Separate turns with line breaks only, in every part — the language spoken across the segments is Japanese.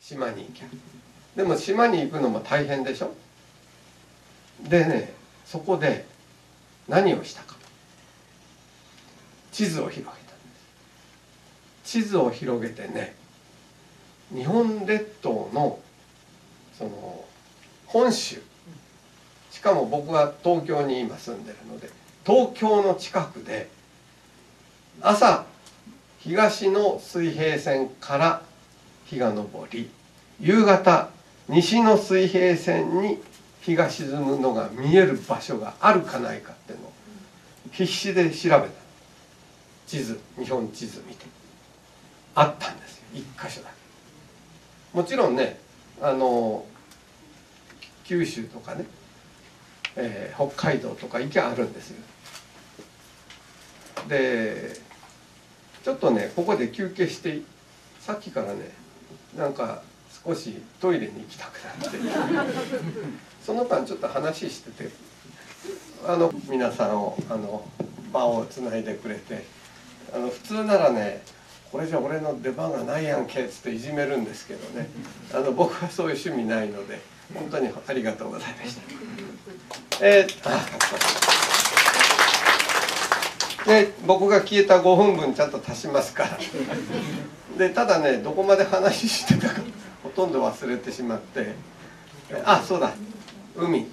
島に行きゃでも島に行くのも大変でしょ？でねそこで何をしたか。地図を広げたんです。地図を広げてね日本列島のその本州。しかも僕は東京に今住んでるので東京の近くで朝東の水平線から日が昇り夕方西の水平線に日が沈むのが見える場所があるかないかっていうのを必死で調べた。地図日本地図見て。あったんですよ。一箇所だけ。もちろんねあの九州とかね、えー、北海道とか行きゃあるんですよ。でちょっとねここで休憩してさっきからねなんか少しトイレに行きたくなって。その間ちょっと話しててあの皆さんをあの場をつないでくれてあの普通ならねこれじゃ俺の出番がないやんけっつっていじめるんですけどね。あの僕はそういう趣味ないので本当にありがとうございました。えー、で僕が消えた5分分ちゃんと足しますから。でただねどこまで話してたかほとんど忘れてしまってあそうだ海ね。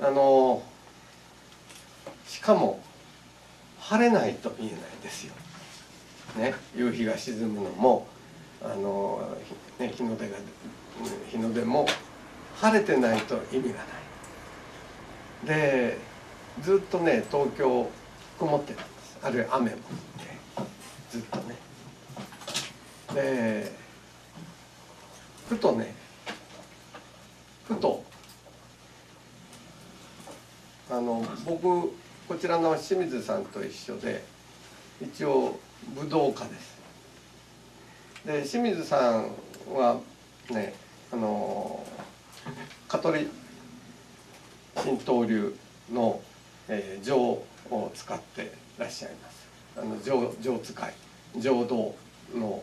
あのしかも晴れないと見えないですよ、ね、夕日が沈むのもあの、ね、日の出が日の出も晴れてないと意味がない。でずっとね東京曇ってたんです。あるいは雨も。ずっとね。でふとねふとあの僕こちらの清水さんと一緒で一応武道家です。で清水さんはねあの香取神道流の、えー、浄を使ってらっしゃいます。あの浄浄使い浄土の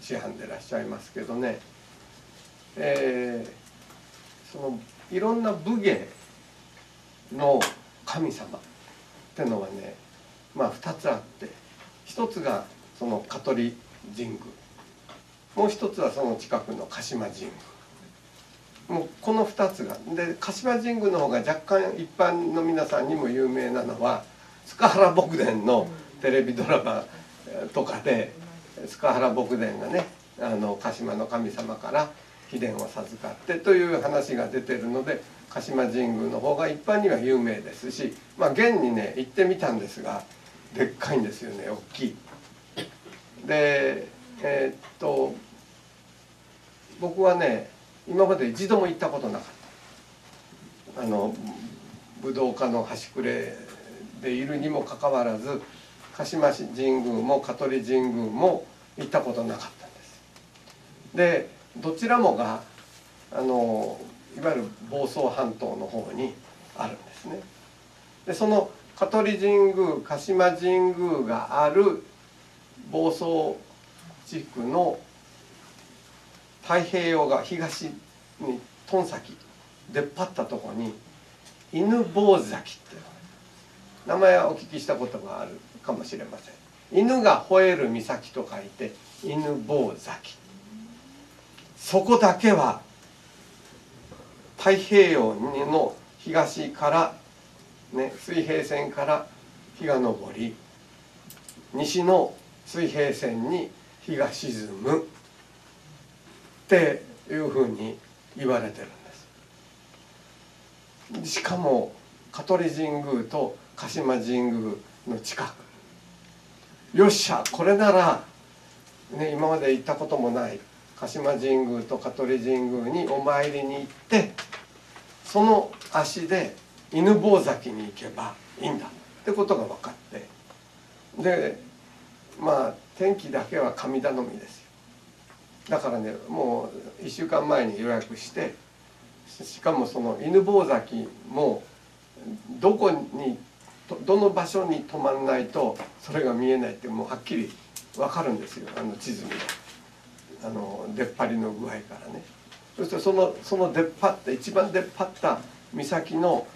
師範でいらっしゃいますけどね、えー、そのいろんな武芸の神様ってのはねまあ2つあって一つがその香取神宮もう一つはその近くの鹿島神宮。もうこの2つがで鹿島神宮の方が若干一般の皆さんにも有名なのは塚原牧伝のテレビドラマとかで塚原牧伝がねあの鹿島の神様から秘伝を授かってという話が出てるので鹿島神宮の方が一般には有名ですしまあ現にね行ってみたんですがでっかいんですよね大きい。でえー、っと僕はね今まで一度も行ったことなかったあの武道家の端くれでいるにもかかわらず鹿島市神宮も香取神宮も行ったことなかったんです。でどちらもがあのいわゆる房総半島の方にあるんですね。でその香取神宮鹿島神宮がある房総地区の太平洋が東にトン先出っ張ったとこに犬坊崎って名前はお聞きしたことがあるかもしれません。犬が吠える岬と書いて犬坊崎そこだけは太平洋の東から、ね、水平線から日が昇り西の水平線に日が沈むっていうふうに言われてるんです。しかも香取神宮と鹿島神宮の近く。よっしゃこれなら、ね、今まで行ったこともない鹿島神宮と香取神宮にお参りに行ってその足で犬坊崎に行けばいいんだってことが分かって。でまあ天気だけは神頼みですよ。だからねもう1週間前に予約してしかもその犬坊崎もどこに行ってどの場所に泊まらないとそれが見えないってもうはっきり分かるんですよ。あの地図見あの出っ張りの具合からね。そしてそのその出っ張った一番出っ張った岬の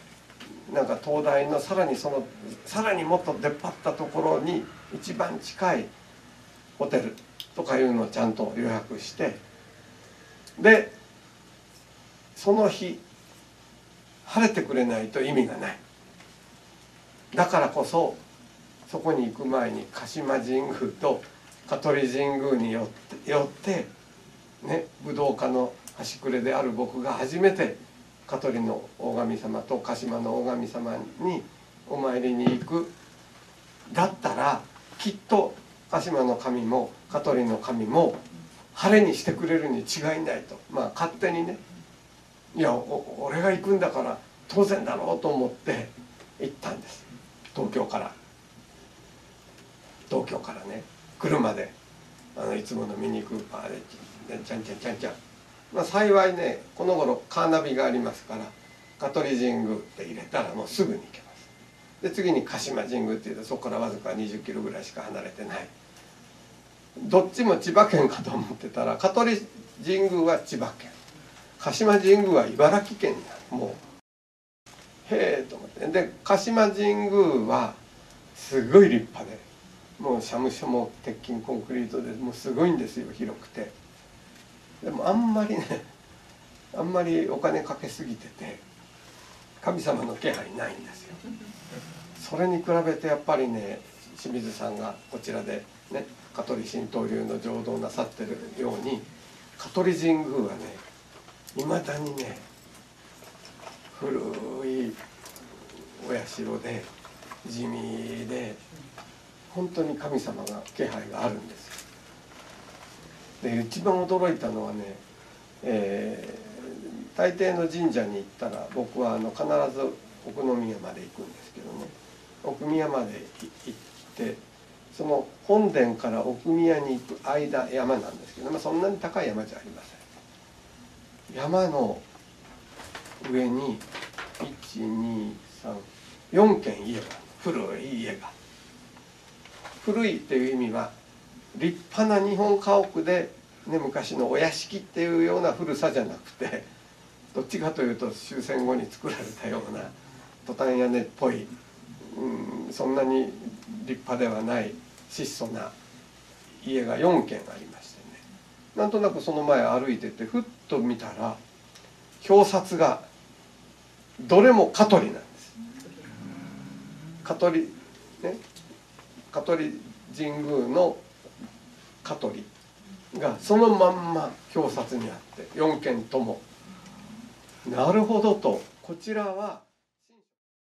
なんか灯台のさらにそのさらにもっと出っ張ったところに一番近いホテルとかいうのをちゃんと予約して。でその日晴れてくれないと意味がない。だからこそそこに行く前に鹿島神宮と香取神宮によってよってね武道家の端くれである僕が初めて香取の大神様と鹿島の大神様にお参りに行く。だったらきっと鹿島の神も香取の神も晴れにしてくれるに違いないと。まあ勝手にね。いや俺が行くんだから当然だろうと思って行ったんです。東京から。東京からね。車で。あのいつものミニクーパーでちゃんちゃんちゃんちゃん。まあ幸いねこの頃カーナビがありますから香取神宮って入れたらもうすぐに行けます。で次に鹿島神宮っていうとそこからわずか20キロぐらいしか離れてない。どっちも千葉県かと思ってたら香取神宮は千葉県。鹿島神宮は茨城県だもうへえと思って。で鹿島神宮はすごい立派でもう社務所も鉄筋コンクリートでもうすごいんですよ広くて。でもあんまりねあんまりお金かけすぎてて神様の気配ないんですよ。それに比べてやっぱりね清水さんがこちらでね香取神道流の浄土をなさってるように香取神宮はねいまだにね古いお社で地味で本当に神様が気配があるんですで一番驚いたのはね、えー、大抵の神社に行ったら僕はあの必ず奥宮まで行くんですけどね。奥宮まで行ってその本殿から奥宮に行く間山なんですけど、まあ、そんなに高い山じゃありません。山の上に4軒家が古い家が。古いっていう意味は立派な日本家屋で、ね、昔のお屋敷っていうような古さじゃなくて どっちかというと終戦後に作られたようなトタン屋根っぽい、うん、そんなに立派ではない質素な家が4軒ありましてね。なんとなくその前歩いててふっと見たら表札がどれも香取なんです。香取ね香取神宮の香取がそのまんま表札にあって4件とも。なるほどと。こちらは